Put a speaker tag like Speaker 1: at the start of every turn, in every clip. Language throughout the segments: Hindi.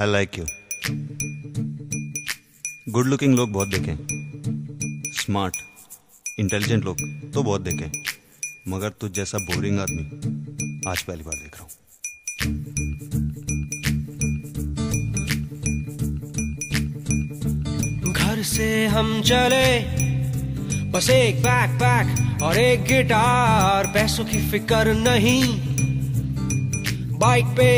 Speaker 1: I like you good looking लोग बहुत देखे। स्मार्ट इंटेलिजेंट लोग तो बहुत देखे। मगर तुझ जैसा बोरिंग आदमी आज पहली बार देख रहा हूँ।
Speaker 2: घर से हम चले, बस एक बैक पैक और एक गिटार पैसों की फ़िक्र नहीं। बाइक पे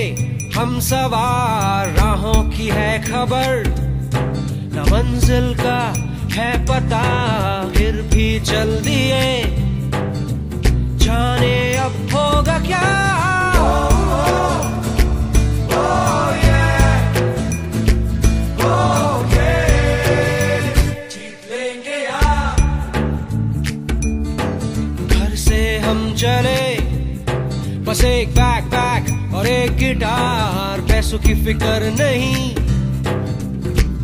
Speaker 2: हम सवार राहों की है खबर। न मंजिल का है पता, फिर भी चल दिए जाने अब होगा क्या। से हम एक गिटार, पैसों की फ़िक्र नहीं।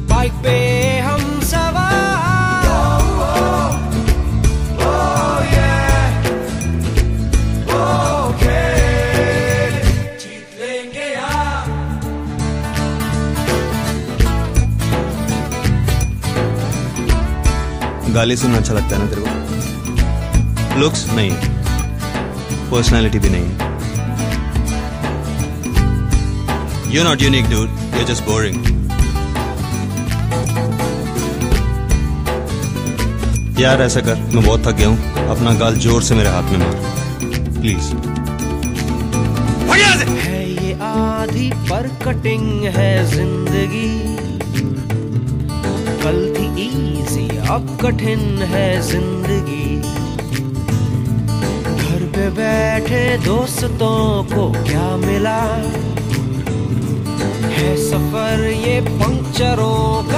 Speaker 2: बाइक पे हम सवार।
Speaker 1: गाली सुनना अच्छा लगता है ना तेरे को? लुक्स नहीं। पर्सनालिटी भी नहीं you not unique dude you just boring यार, ऐसा कर। मैं बहुत थक गया हूँ। अपना गाल ज़ोर से मेरे हाथ में मार। प्लीज़
Speaker 2: है ये आधी पर कटिंग है ज़िंदगी। कल थी इजी अब कठिन है ज़िंदगी। घर पे बैठे दोस्तों को क्या मिला? सफ़र ये पंक्चरों का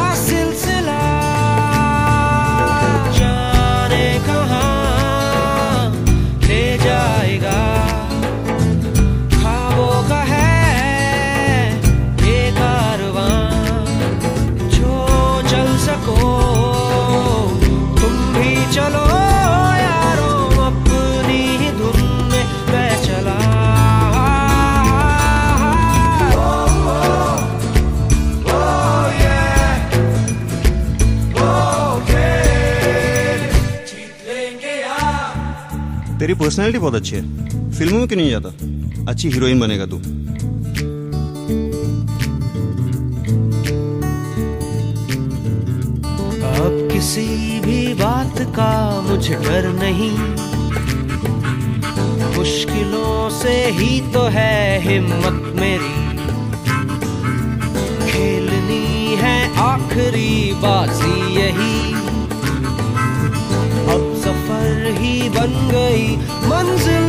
Speaker 1: तेरी पर्सनालिटी बहुत अच्छी है। फ़िल्मों में क्यों नहीं जाता? अच्छी हीरोइन बनेगा तू।
Speaker 2: अब किसी भी बात का मुझे डर नहीं। मुश्किलों से ही तो है हिम्मत मेरी। खेलनी है आखिरी बाजी यही। बन गई मंजिल